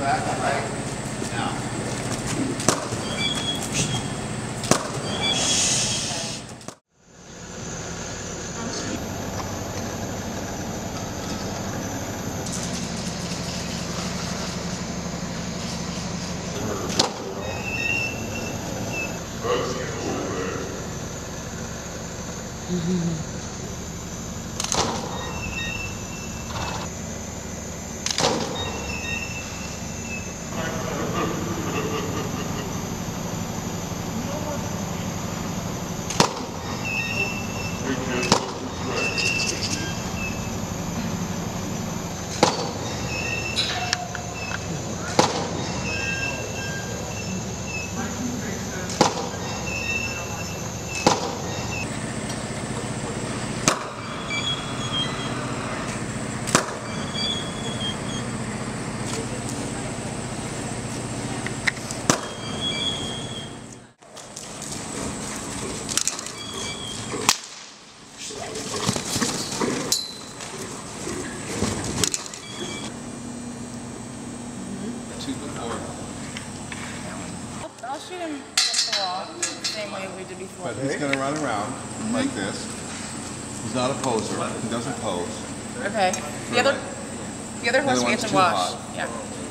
back, right? Now. Two before. I'll shoot him against the wall, same way we did before. But he's gonna run around like this. He's not a poser. He doesn't pose. Okay. The other, the other horse we have to wash. hot. Yeah.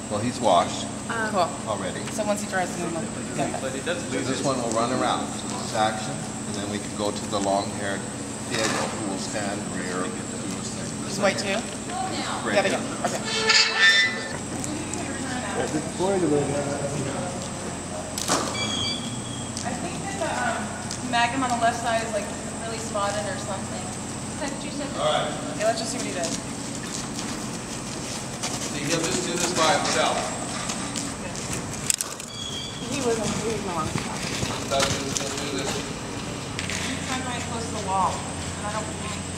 Well, he's washed um, Cool. already. So once he dries, then we'll get that. So this one will run around. So this is action, and then we can go to the long-haired Diego, who will stand rear. do his thing. He's white too? Great. Yeah, they go. Okay. I think that the um, magnum on the left side is like really spotted or something. Is that what you said? All right. Yeah, let's just see what he does. See, he'll just do this by himself. He wasn't, he was wrong. He'll do this. He's trying right close the wall, and I don't think